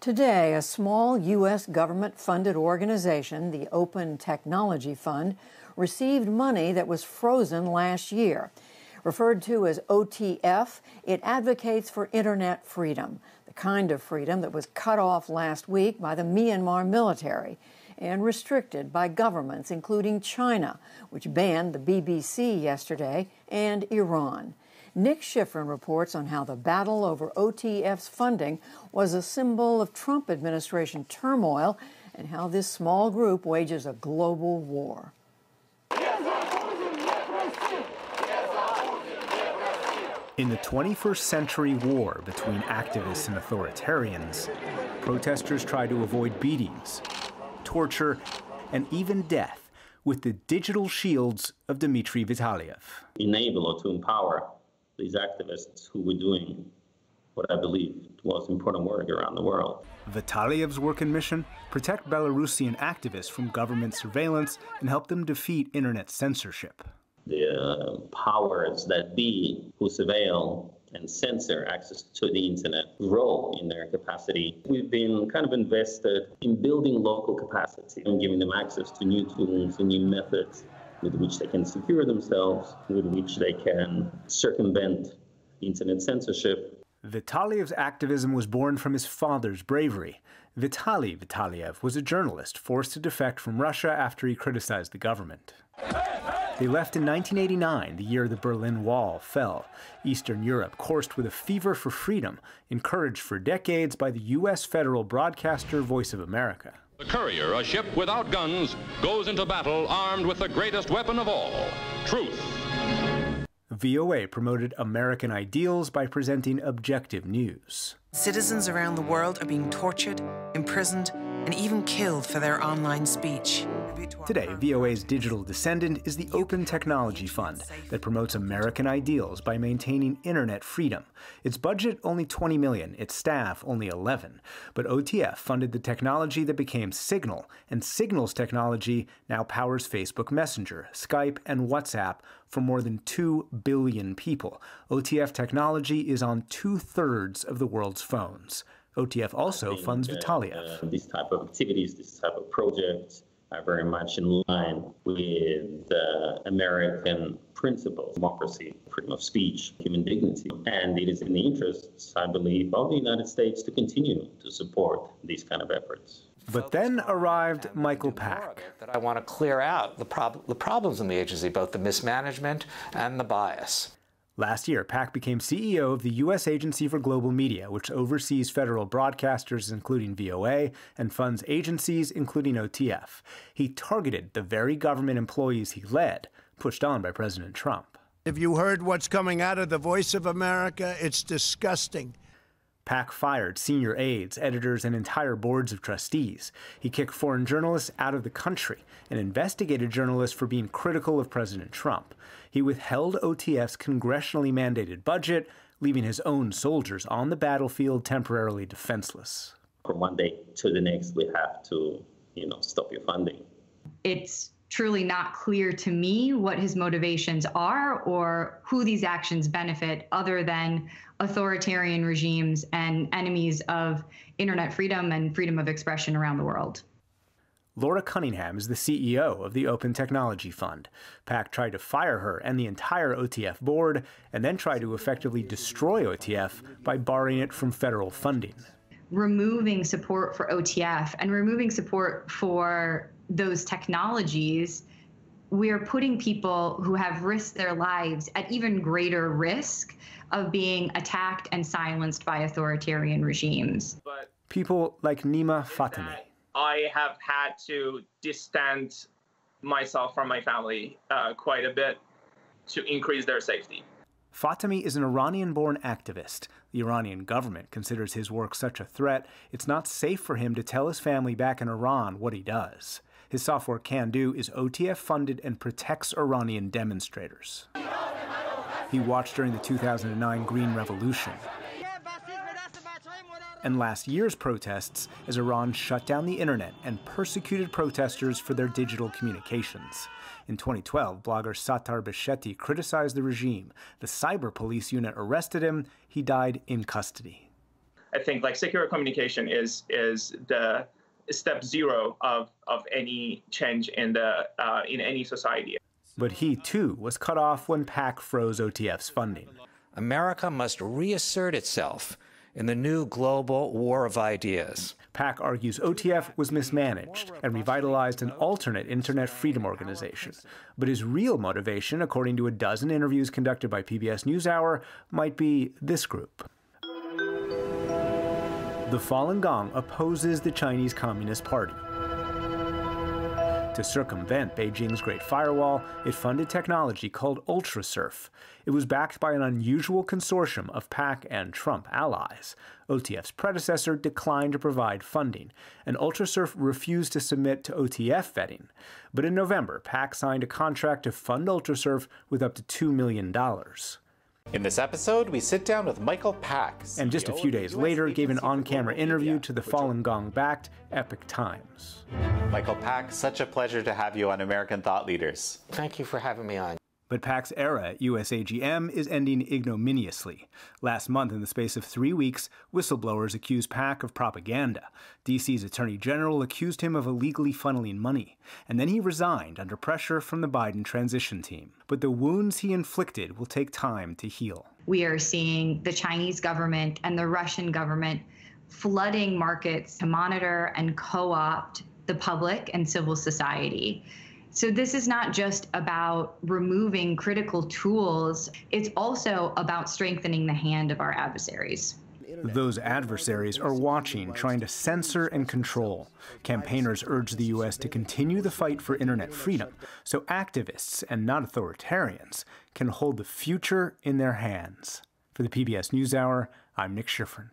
Today, a small U.S. government funded organization, the Open Technology Fund, received money that was frozen last year. Referred to as OTF, it advocates for internet freedom, the kind of freedom that was cut off last week by the Myanmar military and restricted by governments, including China, which banned the BBC yesterday, and Iran. Nick Schifrin reports on how the battle over OTF's funding was a symbol of Trump administration turmoil and how this small group wages a global war. In the 21st century war between activists and authoritarians, protesters try to avoid beatings, torture, and even death with the digital shields of Dmitry Vitaliev. Enable or to empower these activists who were doing what I believe was important work around the world. Vitaliev's work and mission protect Belarusian activists from government surveillance and help them defeat internet censorship. The uh, powers that be who surveil and censor access to the internet grow in their capacity. We've been kind of invested in building local capacity and giving them access to new tools and new methods with which they can secure themselves, with which they can circumvent internet censorship. Vitaliev's activism was born from his father's bravery. Vitaly Vitaliev was a journalist forced to defect from Russia after he criticized the government. They left in 1989, the year the Berlin Wall fell. Eastern Europe coursed with a fever for freedom, encouraged for decades by the U.S. federal broadcaster Voice of America. The Courier, a ship without guns, goes into battle armed with the greatest weapon of all truth. VOA promoted American ideals by presenting objective news. Citizens around the world are being tortured, imprisoned, and even killed for their online speech. Today, VOA's digital descendant is the Open Technology Fund that promotes American ideals by maintaining internet freedom. Its budget only 20 million, its staff only 11. But OTF funded the technology that became Signal, and Signal's technology now powers Facebook Messenger, Skype, and WhatsApp for more than 2 billion people. OTF technology is on two thirds of the world's phones. OTF also funds Vitaliev. Uh, these type of activities, this type of projects are very much in line with uh, American principles, democracy, freedom of speech, human dignity. And it is in the interests, I believe, of the United States to continue to support these kind of efforts. But then arrived Michael Pack. That I want to clear out the, prob the problems in the agency, both the mismanagement and the bias. Last year, Pack became CEO of the U.S. Agency for Global Media, which oversees federal broadcasters, including VOA, and funds agencies, including OTF. He targeted the very government employees he led, pushed on by President Trump. Have you heard what's coming out of the Voice of America? It's disgusting. Pack fired senior aides, editors, and entire boards of trustees. He kicked foreign journalists out of the country and investigated journalists for being critical of President Trump. He withheld OTF's congressionally mandated budget, leaving his own soldiers on the battlefield temporarily defenseless. From one day to the next, we have to, you know, stop your funding. It's truly not clear to me what his motivations are or who these actions benefit other than authoritarian regimes and enemies of internet freedom and freedom of expression around the world. Laura Cunningham is the CEO of the Open Technology Fund. Pack tried to fire her and the entire OTF board, and then tried to effectively destroy OTF by barring it from federal funding. Removing support for OTF and removing support for those technologies, we are putting people who have risked their lives at even greater risk of being attacked and silenced by authoritarian regimes. But people like Nima Fatemi. I have had to distance myself from my family uh, quite a bit to increase their safety. Fatemi is an Iranian born activist. The Iranian government considers his work such a threat, it's not safe for him to tell his family back in Iran what he does. His software Kandoo is OTF funded and protects Iranian demonstrators. He watched during the 2009 Green Revolution and last year's protests as Iran shut down the internet and persecuted protesters for their digital communications. In 2012, blogger Sattar Beheshti criticized the regime. The cyber police unit arrested him. He died in custody. I think like secure communication is is the step zero of of any change in the uh, in any society. But he too was cut off when Pack froze OTF's funding. America must reassert itself in the new global war of ideas. Pack argues OTF was mismanaged and revitalized an alternate internet freedom organization. But his real motivation, according to a dozen interviews conducted by PBS NewsHour, might be this group. The Falun Gong opposes the Chinese Communist Party. To circumvent Beijing's Great Firewall, it funded technology called UltraSurf. It was backed by an unusual consortium of Pack and Trump allies. OTF's predecessor declined to provide funding, and UltraSurf refused to submit to OTF vetting. But in November, Pack signed a contract to fund UltraSurf with up to $2 million. In this episode, we sit down with Michael Pack. And just a few days later, gave an on camera interview to the Falun Gong backed Epoch Times. Michael Pack, such a pleasure to have you on American Thought Leaders. Thank you for having me on. But Pack's era at USAGM is ending ignominiously. Last month, in the space of three weeks, whistleblowers accused PAC of propaganda. DC's Attorney General accused him of illegally funneling money, and then he resigned under pressure from the Biden transition team. But the wounds he inflicted will take time to heal. We are seeing the Chinese government and the Russian government flooding markets to monitor and co opt the public and civil society. So this is not just about removing critical tools, it's also about strengthening the hand of our adversaries. Those adversaries are watching, trying to censor and control. Campaigners urge the U.S. to continue the fight for internet freedom so activists and not authoritarians can hold the future in their hands. For the PBS NewsHour, I'm Nick Schifrin.